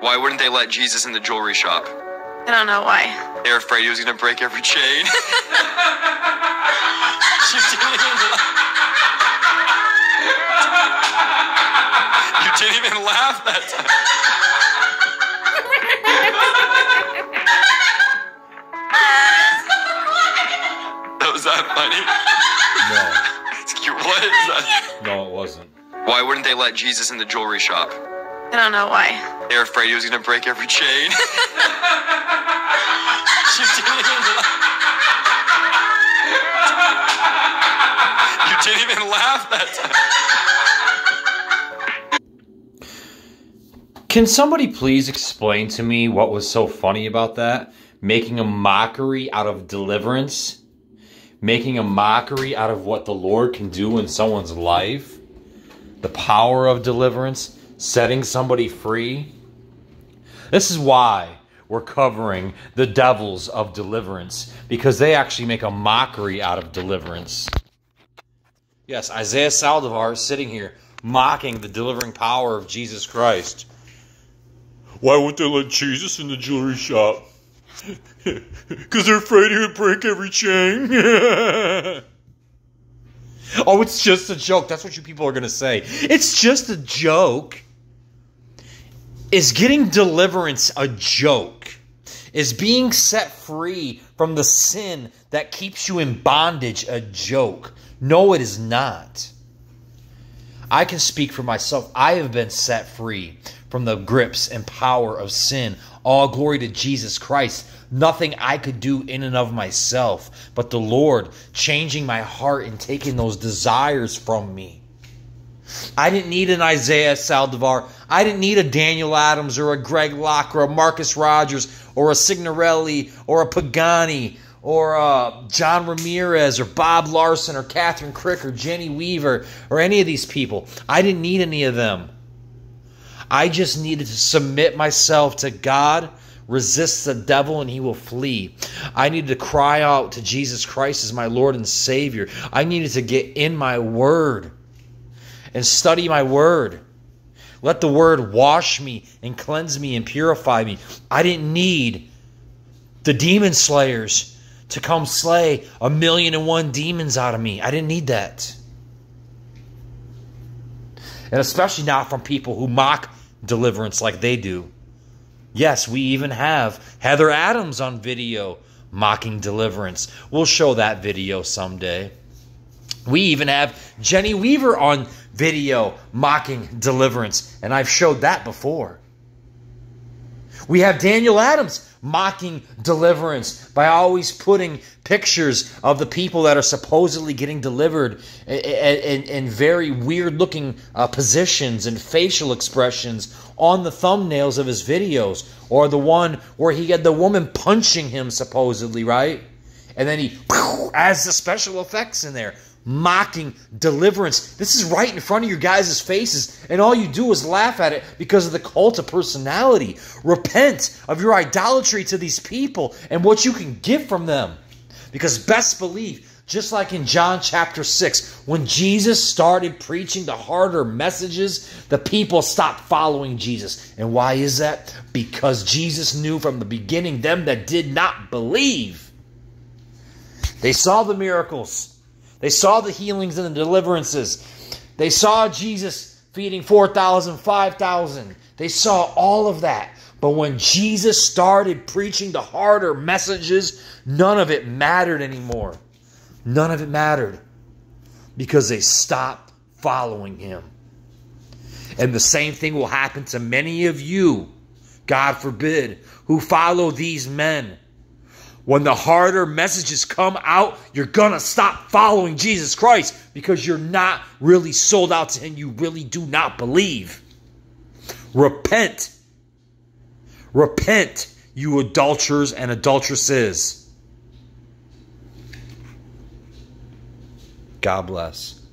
Why wouldn't they let Jesus in the jewelry shop? I don't know why. They were afraid he was gonna break every chain. you, didn't even laugh. you didn't even laugh that time. That was that funny? No. What is that? No, no, it wasn't. Why wouldn't they let Jesus in the jewelry shop? I don't know why. They were afraid he was gonna break every chain. you didn't even laugh. You didn't even laugh that time. Can somebody please explain to me what was so funny about that? Making a mockery out of deliverance? Making a mockery out of what the Lord can do in someone's life? The power of deliverance? Setting somebody free? This is why we're covering the devils of deliverance because they actually make a mockery out of deliverance. Yes, Isaiah Saldivar is sitting here mocking the delivering power of Jesus Christ. Why won't they let Jesus in the jewelry shop? Because they're afraid he would break every chain. oh, it's just a joke. That's what you people are going to say. It's just a joke. Is getting deliverance a joke? Is being set free from the sin that keeps you in bondage a joke? No, it is not. I can speak for myself. I have been set free from the grips and power of sin. All glory to Jesus Christ. Nothing I could do in and of myself, but the Lord changing my heart and taking those desires from me. I didn't need an Isaiah Saldivar. I didn't need a Daniel Adams or a Greg Locke or a Marcus Rogers or a Signorelli or a Pagani or uh, John Ramirez or Bob Larson or Kathryn Krick or Jenny Weaver or any of these people. I didn't need any of them. I just needed to submit myself to God, resist the devil, and he will flee. I needed to cry out to Jesus Christ as my Lord and Savior. I needed to get in my word and study my word. Let the word wash me and cleanse me and purify me. I didn't need the demon slayers to come slay a million and one demons out of me. I didn't need that. And especially not from people who mock deliverance like they do. Yes, we even have Heather Adams on video mocking deliverance. We'll show that video someday. We even have Jenny Weaver on video mocking deliverance, and I've showed that before. We have Daniel Adams mocking deliverance by always putting pictures of the people that are supposedly getting delivered in, in very weird looking uh, positions and facial expressions on the thumbnails of his videos. Or the one where he had the woman punching him, supposedly, right? And then he adds the special effects in there mocking deliverance. This is right in front of your guys' faces, and all you do is laugh at it because of the cult of personality. Repent of your idolatry to these people and what you can get from them. Because best believe, just like in John chapter 6, when Jesus started preaching the harder messages, the people stopped following Jesus. And why is that? Because Jesus knew from the beginning them that did not believe. They saw the miracles. They saw the healings and the deliverances. They saw Jesus feeding 4,000, 5,000. They saw all of that. But when Jesus started preaching the harder messages, none of it mattered anymore. None of it mattered because they stopped following him. And the same thing will happen to many of you, God forbid, who follow these men when the harder messages come out, you're going to stop following Jesus Christ because you're not really sold out to Him. You really do not believe. Repent. Repent, you adulterers and adulteresses. God bless.